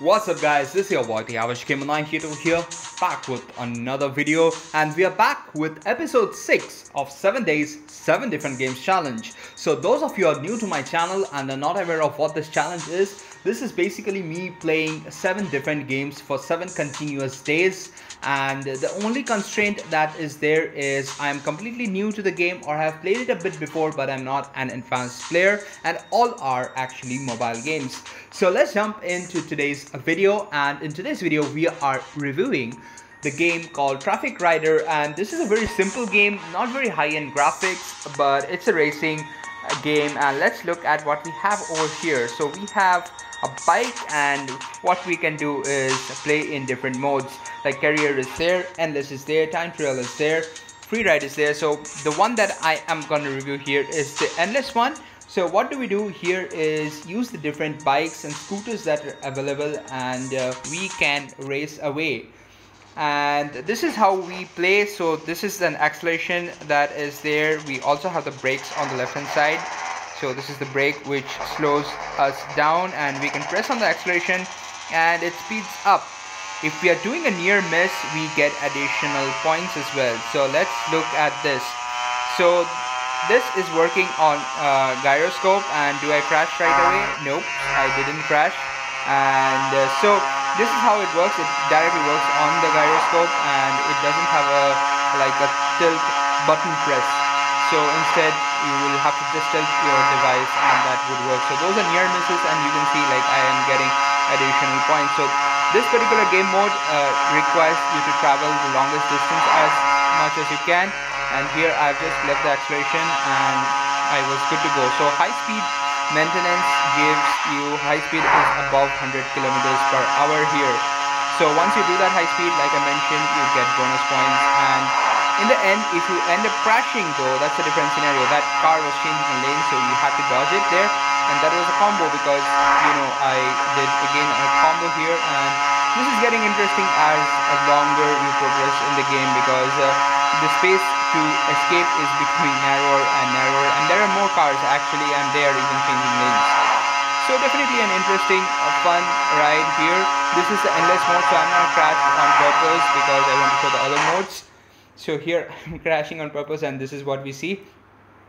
What's up guys, this is your boy the Average Gamer 92 here, back with another video and we are back with episode 6 of 7 days, 7 different games challenge. So those of you are new to my channel and are not aware of what this challenge is, this is basically me playing 7 different games for 7 continuous days and the only constraint that is there is I am completely new to the game or have played it a bit before but I'm not an advanced player and all are actually mobile games. So let's jump into today's video and in today's video we are reviewing the game called Traffic Rider and this is a very simple game, not very high-end graphics but it's a racing game and let's look at what we have over here. So we have a bike and what we can do is play in different modes. Like career is there endless is there time trial is there free ride is there. So the one that i am going to review here is the endless one. So what do we do here is use the different bikes and scooters that are available and uh, we can race away and this is how we play. So this is an acceleration that is there. We also have the brakes on the left hand side. So this is the brake which slows us down and we can press on the acceleration and it speeds up. If we are doing a near miss we get additional points as well. So let's look at this. So this is working on uh, gyroscope and do I crash right away? Nope I didn't crash and uh, so this is how it works. It directly works on the gyroscope and it doesn't have a like a tilt button press. So instead you will have to just tilt your device and that would work. So those are near misses and you can see like I am getting additional points. So this particular game mode uh, requires you to travel the longest distance as much as you can. And here I've just left the acceleration and I was good to go so high speed maintenance gives you high speed is above 100 kilometers per hour here so once you do that high speed like I mentioned you get bonus points and in the end, if you end up crashing though, that's a different scenario. That car was changing lane, so you had to dodge it there. And that was a combo because, you know, I did again a combo here. And this is getting interesting as a longer you progress in the game because uh, the space to escape is becoming narrower. And there are more cars actually, and they are even changing lanes. So definitely an interesting, uh, fun ride here. This is the endless mode, so I'm gonna crash on purpose because I want to show the other modes. So here I'm crashing on purpose and this is what we see.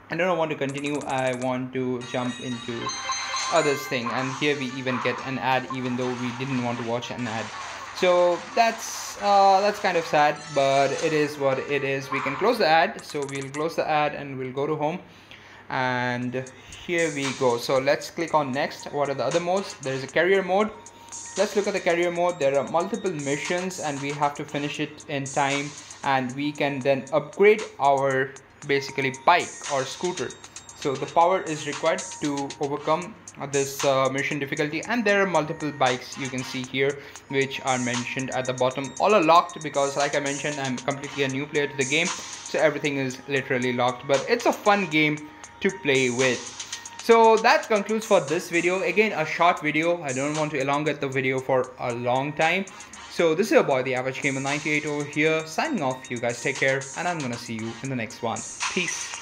I don't want to continue I want to jump into others thing. And here we even get an ad even though we didn't want to watch an ad. So that's uh, that's kind of sad but it is what it is. We can close the ad so we'll close the ad and we'll go to home and here we go. So let's click on next. What are the other modes? There's a career mode. Let's look at the career mode. There are multiple missions and we have to finish it in time and we can then upgrade our basically bike or scooter so the power is required to overcome this uh, mission difficulty. And there are multiple bikes you can see here which are mentioned at the bottom. All are locked because like i mentioned i'm completely a new player to the game. So everything is literally locked. But it's a fun game to play with. So that concludes for this video. Again a short video. I don't want to elongate the video for a long time. So this is your boy, the Average Gamer 98 over here, signing off. You guys take care, and I'm gonna see you in the next one. Peace.